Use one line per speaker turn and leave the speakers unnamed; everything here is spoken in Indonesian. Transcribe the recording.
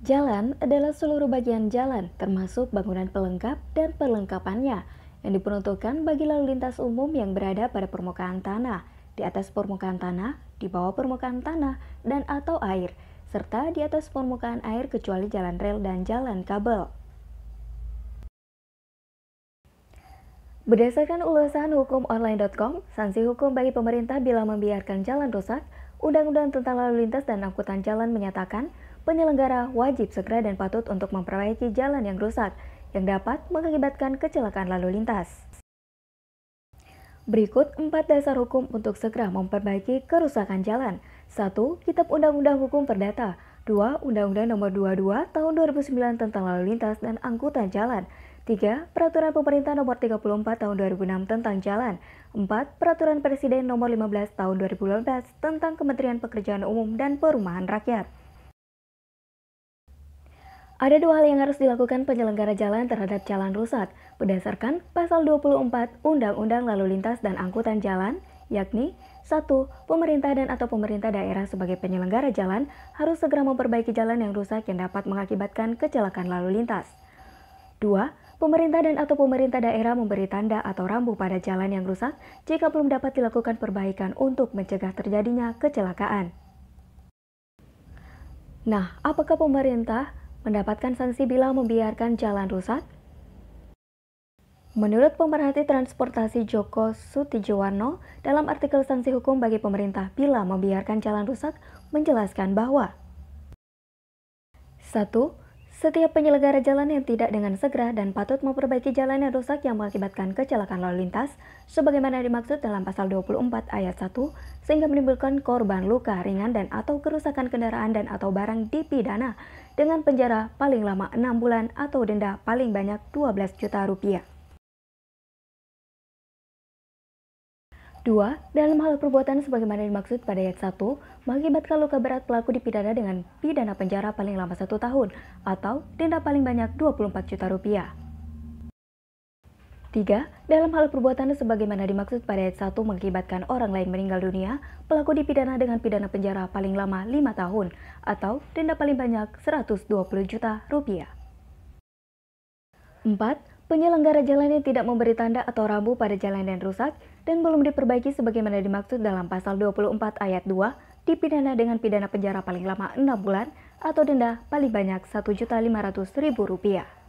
Jalan adalah seluruh bagian jalan, termasuk bangunan pelengkap dan perlengkapannya, yang diperuntukkan bagi lalu lintas umum yang berada pada permukaan tanah, di atas permukaan tanah, di bawah permukaan tanah, dan atau air, serta di atas permukaan air kecuali jalan rel dan jalan kabel. Berdasarkan ulasan hukum online.com, sanksi hukum bagi pemerintah bila membiarkan jalan rusak, Undang-Undang tentang Lalu Lintas dan Angkutan Jalan menyatakan penyelenggara wajib segera dan patut untuk memperbaiki jalan yang rusak yang dapat mengakibatkan kecelakaan lalu lintas. Berikut empat dasar hukum untuk segera memperbaiki kerusakan jalan. 1. Kitab Undang-Undang Hukum Perdata 2. Undang-Undang Nomor 22 Tahun 2009 tentang Lalu Lintas dan Angkutan Jalan 3. Peraturan Pemerintah Nomor 34 Tahun 2006 tentang Jalan 4. Peraturan Presiden Nomor 15 Tahun 2015 tentang Kementerian Pekerjaan Umum dan Perumahan Rakyat ada dua hal yang harus dilakukan penyelenggara jalan terhadap jalan rusak berdasarkan pasal 24 Undang-Undang Lalu Lintas dan Angkutan Jalan, yakni 1. Pemerintah dan atau pemerintah daerah sebagai penyelenggara jalan harus segera memperbaiki jalan yang rusak yang dapat mengakibatkan kecelakaan lalu lintas. 2. Pemerintah dan atau pemerintah daerah memberi tanda atau rambu pada jalan yang rusak jika belum dapat dilakukan perbaikan untuk mencegah terjadinya kecelakaan. Nah, apakah pemerintah mendapatkan sanksi bila membiarkan jalan rusak? Menurut pemerhati transportasi Joko Sutijowarno, dalam artikel sanksi hukum bagi pemerintah bila membiarkan jalan rusak, menjelaskan bahwa 1. Setiap penyelenggara jalan yang tidak dengan segera dan patut memperbaiki jalan yang rusak yang mengakibatkan kecelakaan lalu lintas, sebagaimana dimaksud dalam pasal 24 ayat 1, sehingga menimbulkan korban luka ringan dan atau kerusakan kendaraan dan atau barang dipidana dengan penjara paling lama 6 bulan atau denda paling banyak 12 juta rupiah. 2. Dalam hal perbuatan sebagaimana dimaksud pada ayat 1, mengakibatkan luka berat pelaku dipidana dengan pidana penjara paling lama satu tahun atau denda paling banyak 24 juta rupiah. 3. Dalam hal perbuatan sebagaimana dimaksud pada ayat 1 mengakibatkan orang lain meninggal dunia, pelaku dipidana dengan pidana penjara paling lama 5 tahun atau denda paling banyak 120 juta rupiah. 4. Penyelenggara jalan yang tidak memberi tanda atau rambu pada jalan yang rusak dan belum diperbaiki sebagaimana dimaksud dalam pasal 24 ayat 2 dipidana dengan pidana penjara paling lama 6 bulan atau denda paling banyak Rp1.500.000.